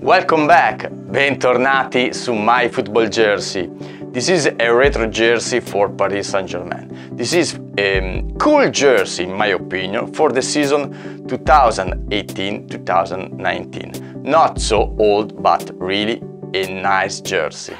Welcome back! Bentornati su My Football Jersey. This is a retro jersey for Paris Saint-Germain. This is a um, cool jersey, in my opinion, for the season 2018-2019. Not so old, but really a nice jersey.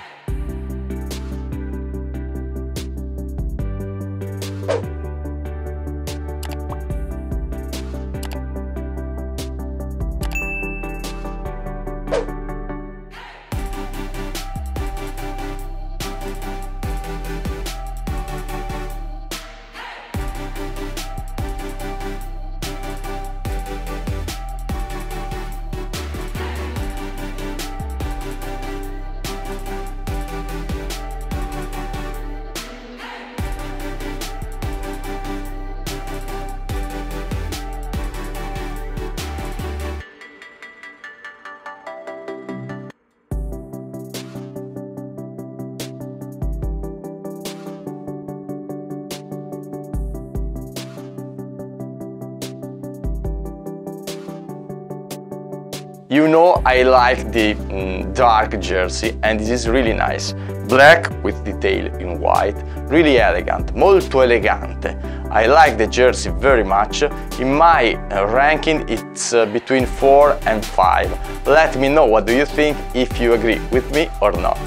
You know I like the mm, dark jersey and this is really nice. Black with detail in white, really elegant, molto elegante. I like the jersey very much. In my uh, ranking it's uh, between 4 and 5. Let me know what do you think if you agree with me or not.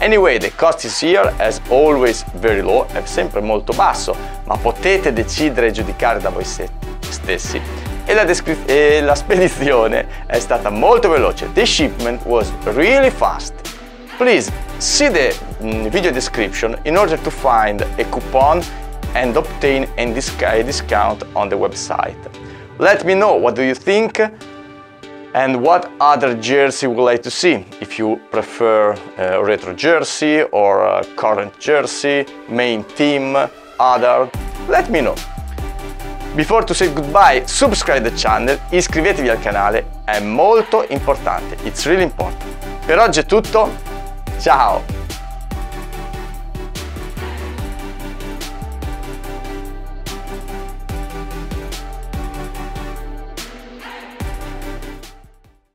Anyway, the cost is here as always very low, è sempre molto basso, ma potete decidere e giudicare da voi stessi e la, e la spedizione è stata molto veloce. The shipment was really fast. Please see the mm, video description in order to find a coupon and obtain a discount on the website. Let me know what do you think and what other jersey would like to see. If you prefer a retro jersey or a current jersey, main team, other, let me know. Before to say goodbye, subscribe the channel, iscrivetevi al canale, è molto importante, it's really important. Per oggi è tutto, ciao!